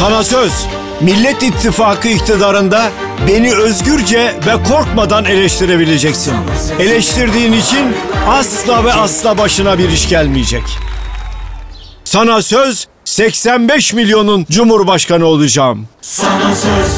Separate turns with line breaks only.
Sana söz. Millet İttifakı iktidarında beni özgürce ve korkmadan eleştirebileceksin. Eleştirdiğin için asla ve asla başına bir iş gelmeyecek. Sana söz 85 milyonun cumhurbaşkanı olacağım.
Sana söz